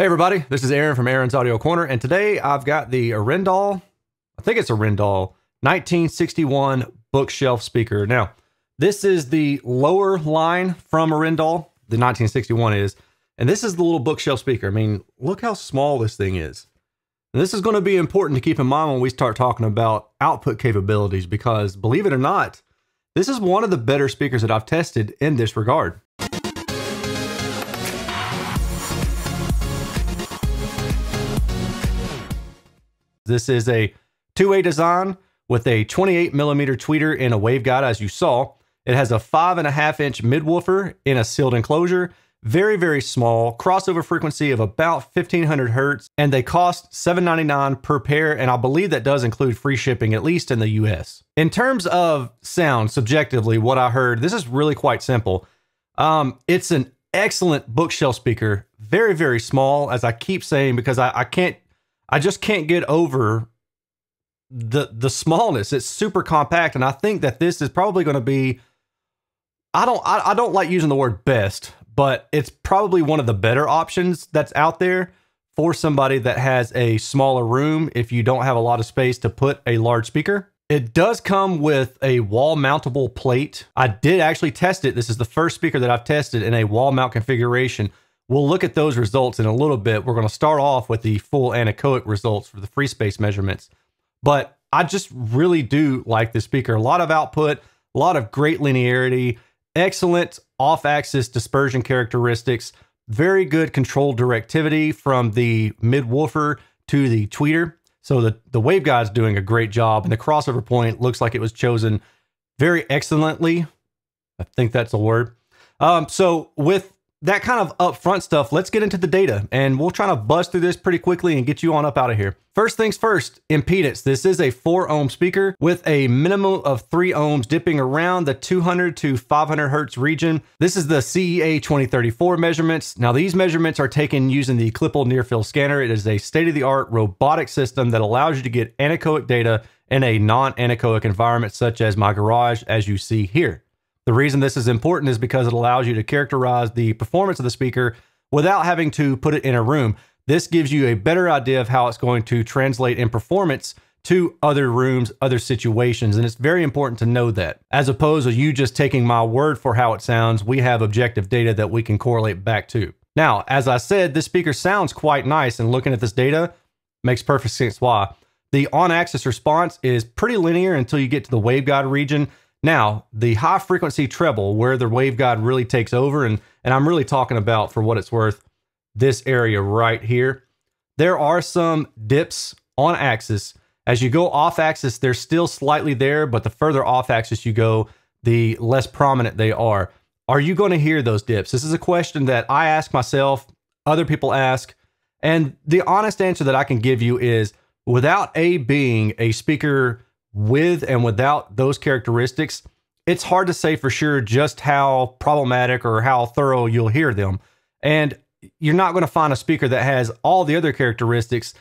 Hey everybody, this is Erin from Erin's Audio Corner, and today I've got the Arendal, I think it's a Arendal 1961 bookshelf speaker. Now, this is the lower line from Arendal, the 1961 is, and this is the little bookshelf speaker. I mean, look how small this thing is. And this is going to be important to keep in mind when we start talking about output capabilities because believe it or not, this is one of the better speakers that I've tested in this regard. This is a two-way design with a 28 millimeter tweeter and a waveguide, as you saw. It has a five and a half inch midwoofer in a sealed enclosure. Very, very small, crossover frequency of about 1500 hertz, and they cost $7.99 per pair, and I believe that does include free shipping, at least in the US. In terms of sound, subjectively, what I heard, this is really quite simple. Um, it's an excellent bookshelf speaker, very, very small, as I keep saying, because I, I can't I just can't get over the the smallness. It's super compact, and I think that this is probably going to be. I don't I, I don't like using the word best, but it's probably one of the better options that's out there for somebody that has a smaller room if you don't have a lot of space to put a large speaker. It does come with a wall mountable plate. I did actually test it. This is the first speaker that I've tested in a wall mount configuration We'll look at those results in a little bit. We're going to start off with the full anechoic results for the free space measurements. But I just really do like this speaker. A lot of output, a lot of great linearity, excellent off axis dispersion characteristics, very good control directivity from the mid woofer to the tweeter. So the, the waveguide's doing a great job, and the crossover point looks like it was chosen very excellently. I think that's a word. Um, so with that kind of upfront stuff, let's get into the data and we'll try to buzz through this pretty quickly and get you on up out of here. First things first, impedance. This is a 4 ohm speaker with a minimum of 3 ohms dipping around the 200 to 500 hertz region. This is the CEA 2034 measurements. Now these measurements are taken using the Klippel near field scanner. It is a state-of-the-art robotic system that allows you to get anechoic data in a non-anechoic environment such as my garage as you see here. The reason this is important is because it allows you to characterize the performance of the speaker without having to put it in a room. This gives you a better idea of how it's going to translate in performance to other rooms, other situations. And it's very important to know that. As opposed to you just taking my word for how it sounds, we have objective data that we can correlate back to. Now, as I said, this speaker sounds quite nice, and looking at this data makes perfect sense why. The on axis response is pretty linear until you get to the waveguide region. Now, the high frequency treble, where the waveguide really takes over, and, and I'm really talking about, for what it's worth, this area right here, there are some dips on axis. As you go off axis, they're still slightly there, but the further off axis you go, the less prominent they are. Are you going to hear those dips? This is a question that I ask myself, other people ask, and the honest answer that I can give you is without A being a speaker with and without those characteristics, it's hard to say for sure just how problematic or how thorough you'll hear them. And you're not going to find a speaker that has all the other characteristics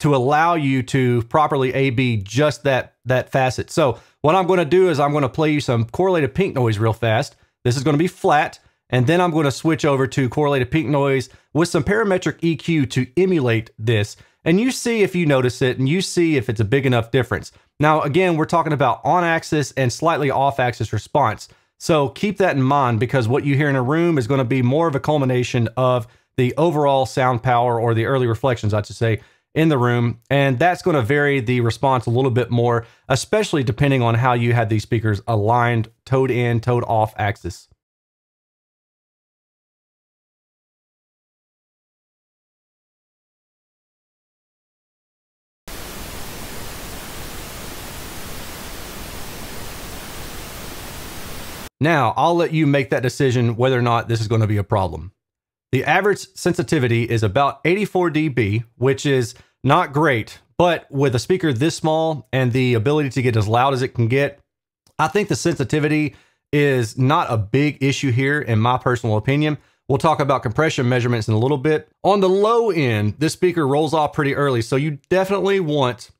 to allow you to properly A/B just that that facet. So what I'm going to do is I'm going to play you some correlated pink noise real fast. This is going to be flat, and then I'm going to switch over to correlated pink noise with some parametric EQ to emulate this and you see if you notice it and you see if it's a big enough difference. Now, again, we're talking about on axis and slightly off axis response. So keep that in mind because what you hear in a room is going to be more of a culmination of the overall sound power or the early reflections, I should say, in the room. And that's going to vary the response a little bit more, especially depending on how you had these speakers aligned toed in, toed off axis. Now, I'll let you make that decision whether or not this is going to be a problem. The average sensitivity is about 84 dB, which is not great, but with a speaker this small and the ability to get as loud as it can get, I think the sensitivity is not a big issue here, in my personal opinion. We'll talk about compression measurements in a little bit. On the low end, this speaker rolls off pretty early, so you definitely want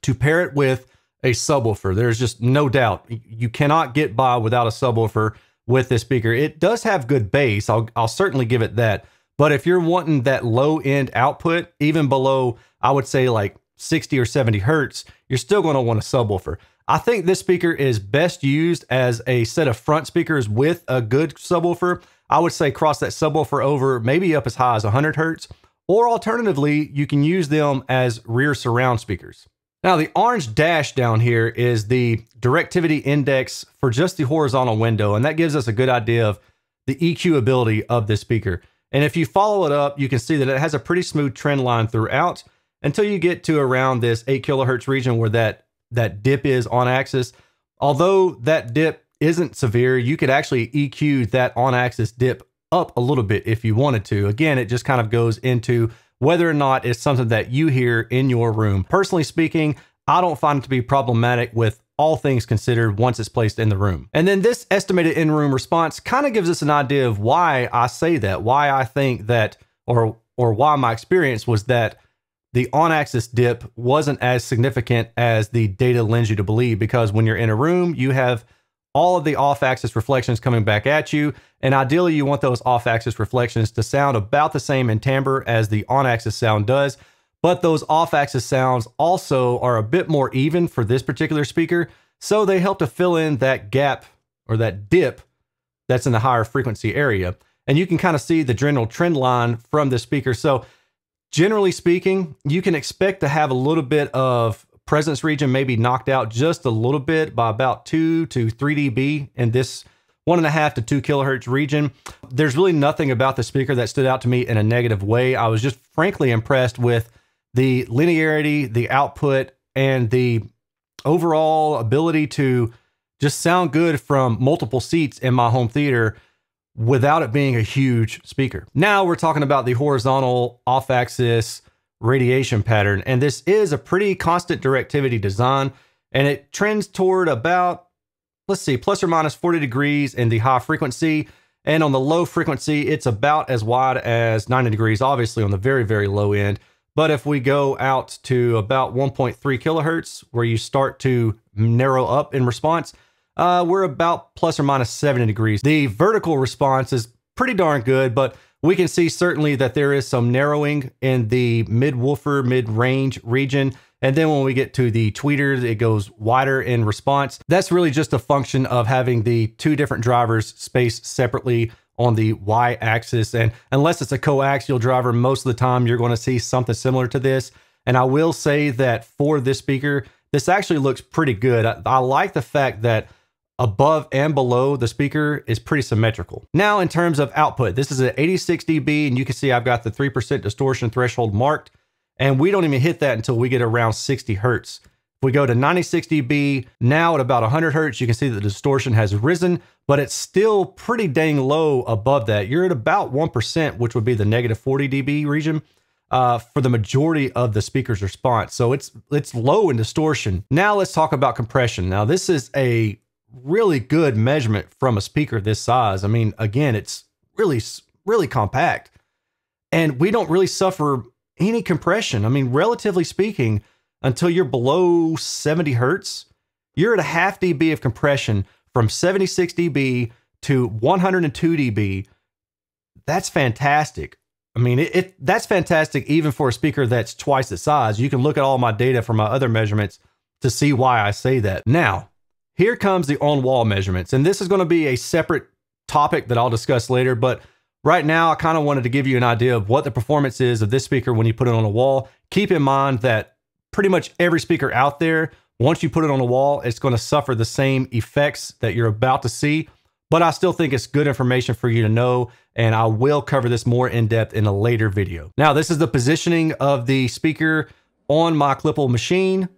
to pair it with a subwoofer. There's just no doubt you cannot get by without a subwoofer with this speaker. It does have good bass. I'll, I'll certainly give it that, But if you're wanting that low end output, even below, I would say like 60 or 70 hertz, you're still going to want a subwoofer. I think this speaker is best used as a set of front speakers with a good subwoofer. I would say cross that subwoofer over maybe up as high as 100 hertz, or alternatively, you can use them as rear surround speakers. Now, the orange dash down here is the directivity index for just the horizontal window, and that gives us a good idea of the EQ ability of this speaker. And if you follow it up, you can see that it has a pretty smooth trend line throughout until you get to around this 8 kilohertz region where that, that dip is on axis. Although that dip isn't severe, you could actually EQ that on axis dip up a little bit if you wanted to. Again, it just kind of goes into whether or not it's something that you hear in your room. Personally speaking, I don't find it to be problematic with all things considered once it's placed in the room. And then this estimated in-room response kind of gives us an idea of why I say that, why I think that, or or why my experience was that the on-axis dip wasn't as significant as the data lends you to believe because when you're in a room, you have all of the off-axis reflections coming back at you. And ideally, you want those off-axis reflections to sound about the same in timbre as the on-axis sound does. But those off-axis sounds also are a bit more even for this particular speaker. So they help to fill in that gap or that dip that's in the higher frequency area. And you can kind of see the general trend line from the speaker. So generally speaking, you can expect to have a little bit of presence region may be knocked out just a little bit by about 2 to 3 dB in this one and a half to two kilohertz region. There's really nothing about the speaker that stood out to me in a negative way. I was just frankly impressed with the linearity, the output, and the overall ability to just sound good from multiple seats in my home theater without it being a huge speaker. Now we're talking about the horizontal off axis radiation pattern. And this is a pretty constant directivity design, and it trends toward about, let's see, plus or minus 40 degrees in the high frequency. And on the low frequency, it's about as wide as 90 degrees, obviously on the very, very low end. But if we go out to about 1.3 kilohertz, where you start to narrow up in response, uh, we're about plus or minus 70 degrees. The vertical response is pretty darn good, but we can see certainly that there is some narrowing in the mid-woofer, mid-range region. And then when we get to the tweeters, it goes wider in response. That's really just a function of having the two different drivers spaced separately on the y axis. And unless it's a coaxial driver, most of the time you're going to see something similar to this. And I will say that for this speaker, this actually looks pretty good. I, I like the fact that above and below the speaker is pretty symmetrical. Now, in terms of output, this is an 86 dB, and you can see I've got the 3% distortion threshold marked, and we don't even hit that until we get around 60 hertz. If we go to 96 dB, now at about 100 hertz, you can see the distortion has risen, but it's still pretty dang low above that. You're at about 1%, which would be the negative 40 dB region. Uh, for the majority of the speaker's response. So it's it's low in distortion. Now let's talk about compression. Now this is a really good measurement from a speaker this size. I mean, again, it's really, really compact. And we don't really suffer any compression. I mean, relatively speaking, until you're below 70 hertz, you're at a half dB of compression from 76 dB to 102 dB. That's fantastic. I mean, it, it, that's fantastic even for a speaker that's twice the size. You can look at all my data from my other measurements to see why I say that. Now, here comes the on-wall measurements, and this is going to be a separate topic that I'll discuss later, but right now I kind of wanted to give you an idea of what the performance is of this speaker when you put it on a wall. Keep in mind that pretty much every speaker out there, once you put it on a wall, it's going to suffer the same effects that you're about to see, but I still think it's good information for you to know, and I will cover this more in depth in a later video. Now, this is the positioning of the speaker on my Klippel machine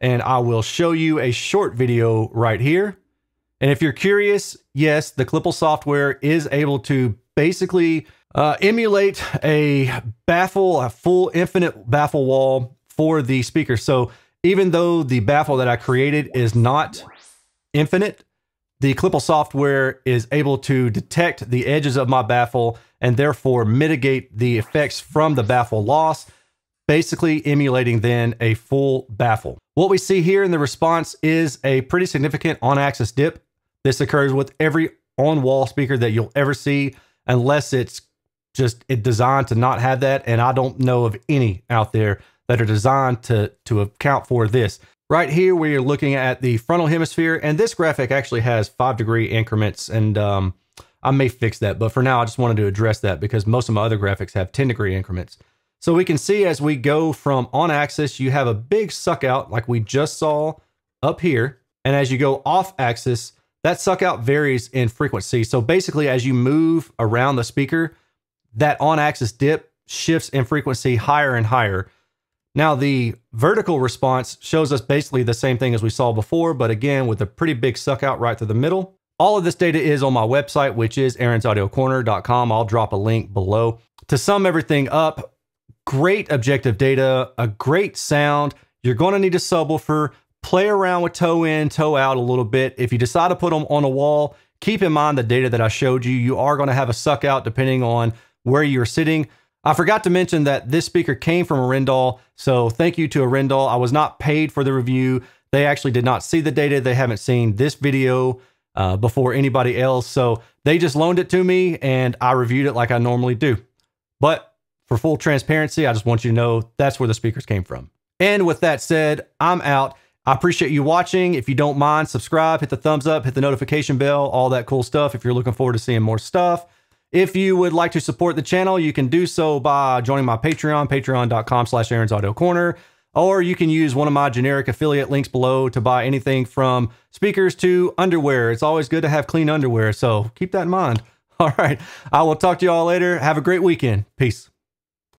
and I will show you a short video right here. And if you're curious, yes, the Klippel software is able to basically uh, emulate a baffle, a full infinite baffle wall for the speaker. So even though the baffle that I created is not infinite, the Klippel software is able to detect the edges of my baffle and therefore mitigate the effects from the baffle loss basically emulating then a full baffle. What we see here in the response is a pretty significant on-axis dip. This occurs with every on-wall speaker that you'll ever see, unless it's just it designed to not have that. And I don't know of any out there that are designed to, to account for this. Right here, we are looking at the frontal hemisphere, and this graphic actually has five degree increments, and um, I may fix that, but for now, I just wanted to address that because most of my other graphics have 10 degree increments. So we can see as we go from on axis, you have a big suck out like we just saw up here. And as you go off axis, that suck out varies in frequency. So basically, as you move around the speaker, that on axis dip shifts in frequency higher and higher. Now, the vertical response shows us basically the same thing as we saw before, but again, with a pretty big suck out right through the middle. All of this data is on my website, which is erinsaudiocorner.com. I'll drop a link below. To sum everything up, great objective data, a great sound. You're going to need a subwoofer. Play around with toe in, toe out a little bit. If you decide to put them on a wall, keep in mind the data that I showed you. You are going to have a suck out depending on where you're sitting. I forgot to mention that this speaker came from Arendal, so thank you to Arendal. I was not paid for the review. They actually did not see the data. They haven't seen this video uh, before anybody else, so they just loaned it to me and I reviewed it like I normally do. But for full transparency, I just want you to know that's where the speakers came from. And with that said, I'm out. I appreciate you watching. If you don't mind, subscribe, hit the thumbs up, hit the notification bell, all that cool stuff if you're looking forward to seeing more stuff. If you would like to support the channel, you can do so by joining my Patreon, patreon.com slash Erin's Audio Corner, or you can use one of my generic affiliate links below to buy anything from speakers to underwear. It's always good to have clean underwear, so keep that in mind. All right, I will talk to you all later. Have a great weekend. Peace.